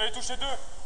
J'en ai touché deux.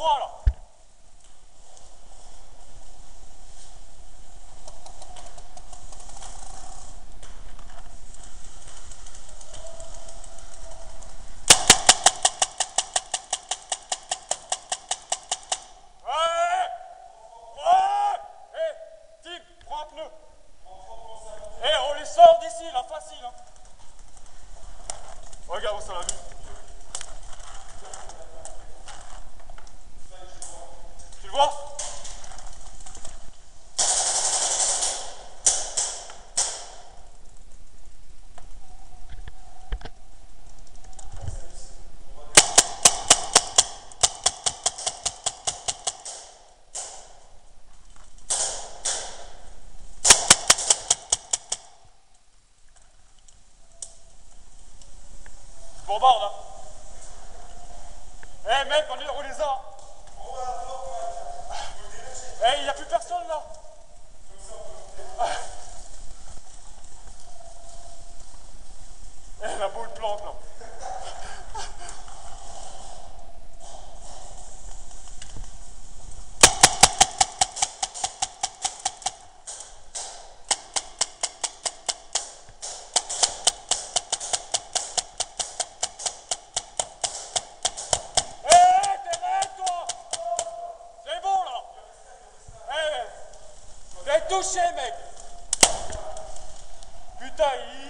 过了。Tu bombardes hein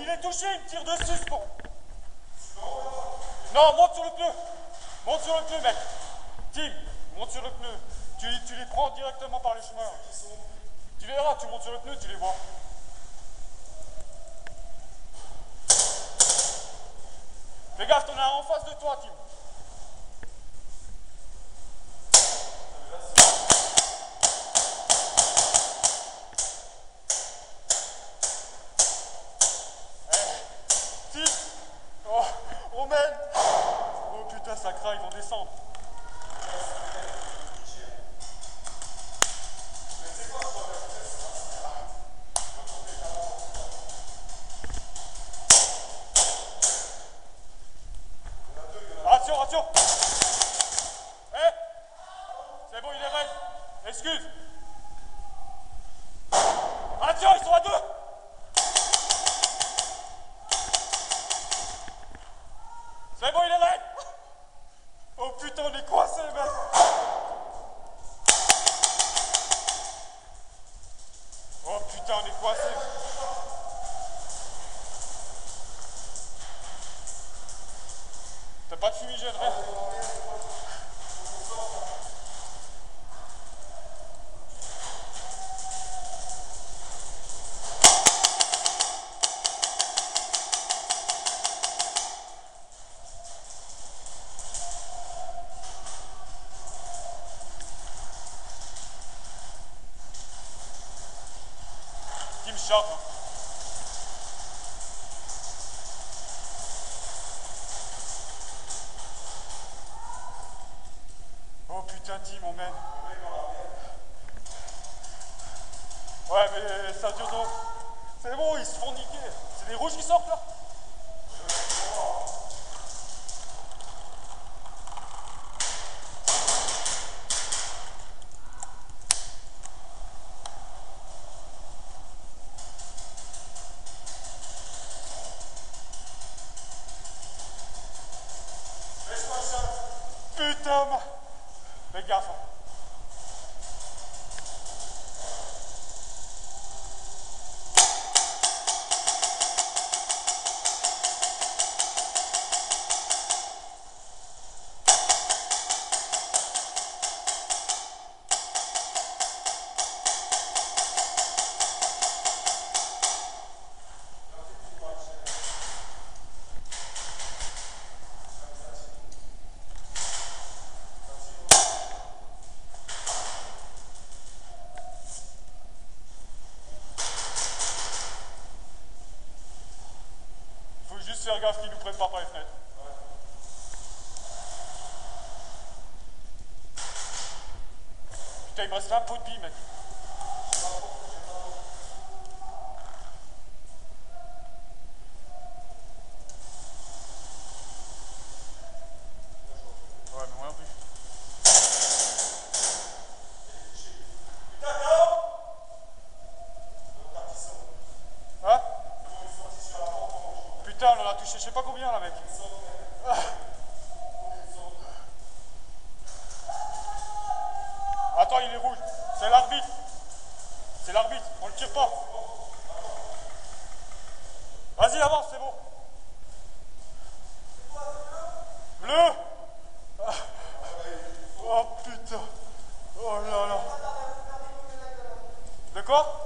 Il est touché, il tire dessus ce Non, monte sur le pneu Monte sur le pneu mec Tim, monte sur le pneu. Tu, tu les prends directement par les chemins. Tu verras, tu montes sur le pneu, tu les vois. Fais gaffe, t'en as en face de toi, Tim Si Oh, on mène Oh ils vont descendre. Attention, attention Eh C'est bon, il est raide. Excuse Attention, ils sont à deux C'est bon, il est raide Oh putain, on est coincé, mec Oh putain, on Oh putain, Tim, on mène. Ouais, ça dure donc. C'est bon, ils se font niquer. C'est des rouges qui sortent là faire gaffe qu'ils nous prennent pas par les fenêtres. Putain, il me reste un pot de billes, mec. Ouais, mais moi non plus. Hein Putain, on en a touché je sais pas combien là, mec. Attends, il est rouge. C'est l'arbitre. C'est l'arbitre. On le tire pas. Vas-y, avance, c'est bon. Bleu. Oh putain. Oh là là. De quoi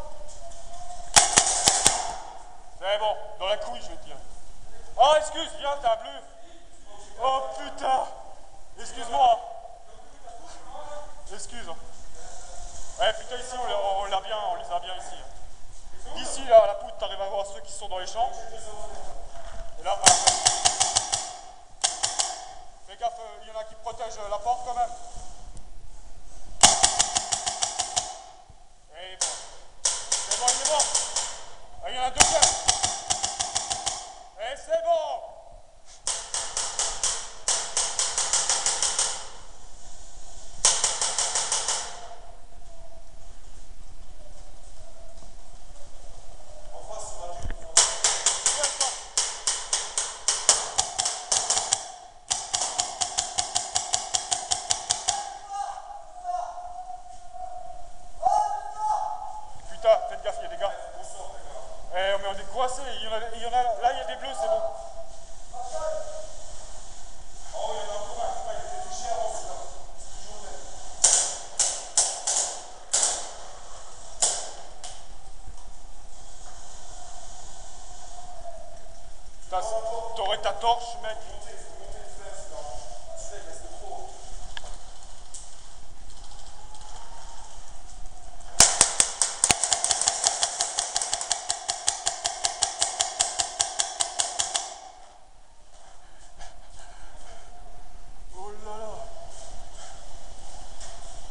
c'est bon, dans la couille, je vais te dire. Oh, excuse, viens, t'as bleu. Oh putain. Excuse-moi. Excuse. Ouais, putain, ici, on l'a- bien, on les a bien ici. D'ici, là, à la poutre, t'arrives à voir ceux qui sont dans les champs. Et là, voilà. Fais gaffe, euh, il y en a qui protègent euh, la porte quand même. Et bon. C'est bon, il est mort. Ah, il y en a un deuxième. Et c'est bon. Viens, toi. Putain, faites gaffe, il y a des gars. Eh, mais on est coincés, il y en a, il y en a, là il y a des bleus, c'est bon. Putain, c'est- T'aurais ta torche, mec. Oh là là.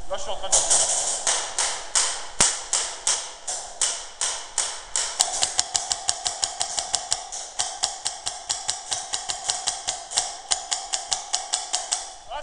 Là, je suis en train de... Attention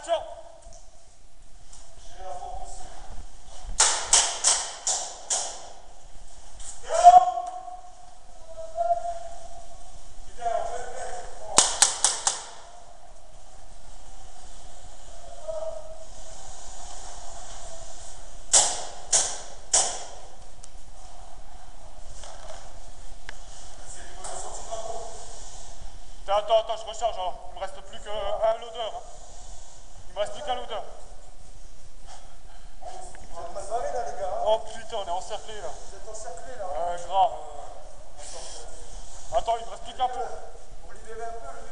Attends, attends, je recharge alors. Il me reste plus qu'un loader. hein. Il me reste plus qu'un loader. Vous êtes mal barrés là, les gars. hein Oh putain, on est encerclés là. Vous êtes encerclés là. Euh, grave. Attends, il me reste plus qu'un pot. Pour libérer un peu le